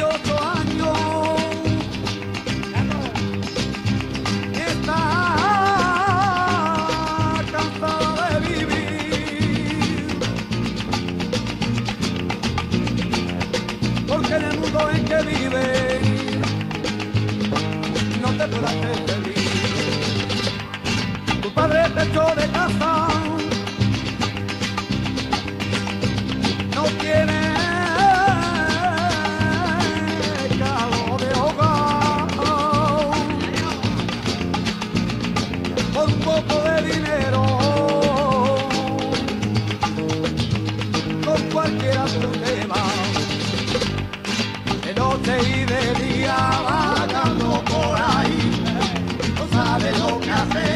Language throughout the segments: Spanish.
18 años. Está cansada de vivir. Porque en el mundo en que vive no te puedas despedir. Tu padre te echó de casa. No quiere. noche y de día vagando por ahí, no sabe lo que hacer.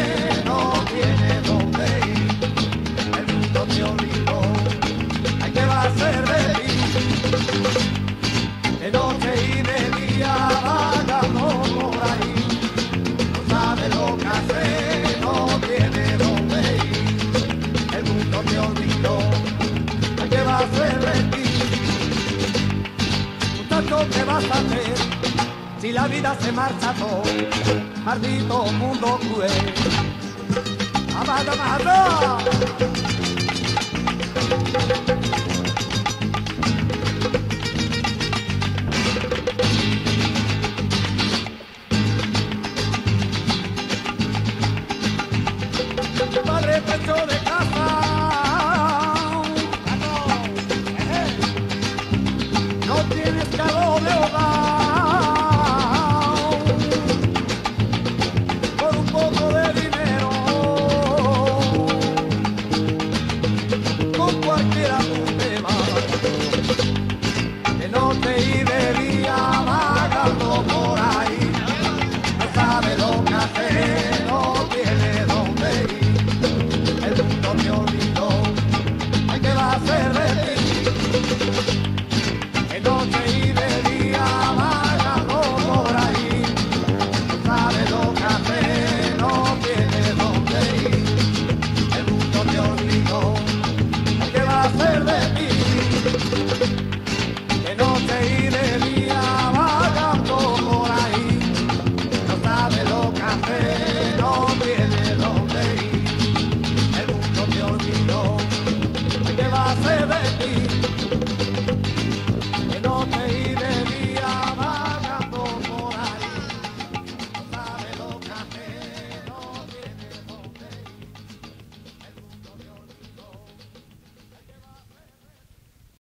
vas a hacer si la vida se marcha todo? Maldito mundo cruel. ¡Abajo, abajo! Padre pecho de casa. verde.